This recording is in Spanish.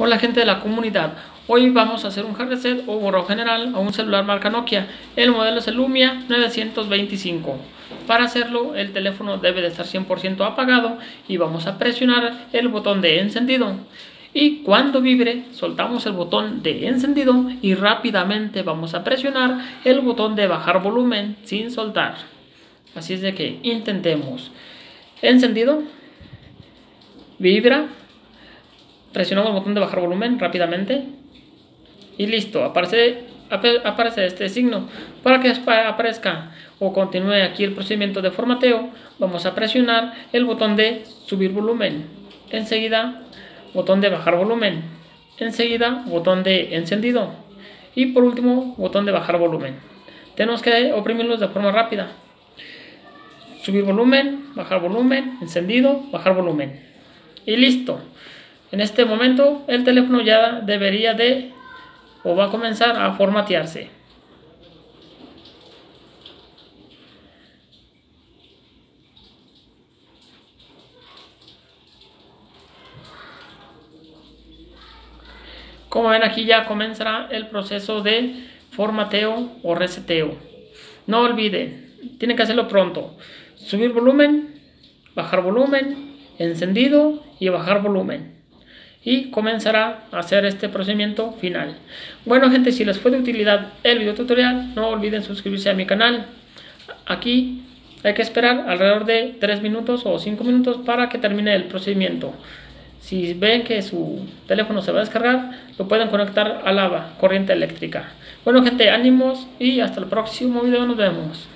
Hola gente de la comunidad, hoy vamos a hacer un hard reset o borrado general a un celular marca Nokia. El modelo es el Lumia 925. Para hacerlo el teléfono debe de estar 100% apagado y vamos a presionar el botón de encendido. Y cuando vibre soltamos el botón de encendido y rápidamente vamos a presionar el botón de bajar volumen sin soltar. Así es de que intentemos. Encendido. Vibra presionamos el botón de bajar volumen rápidamente y listo, aparece, aparece este signo. Para que aparezca o continúe aquí el procedimiento de formateo, vamos a presionar el botón de subir volumen. Enseguida, botón de bajar volumen. Enseguida, botón de encendido. Y por último, botón de bajar volumen. Tenemos que oprimirlos de forma rápida. Subir volumen, bajar volumen, encendido, bajar volumen. Y listo. En este momento el teléfono ya debería de o va a comenzar a formatearse. Como ven aquí ya comenzará el proceso de formateo o reseteo. No olviden, tienen que hacerlo pronto. Subir volumen, bajar volumen, encendido y bajar volumen y comenzará a hacer este procedimiento final. Bueno gente, si les fue de utilidad el video tutorial, no olviden suscribirse a mi canal. Aquí hay que esperar alrededor de 3 minutos o 5 minutos para que termine el procedimiento. Si ven que su teléfono se va a descargar, lo pueden conectar a la corriente eléctrica. Bueno gente, ánimos y hasta el próximo video nos vemos.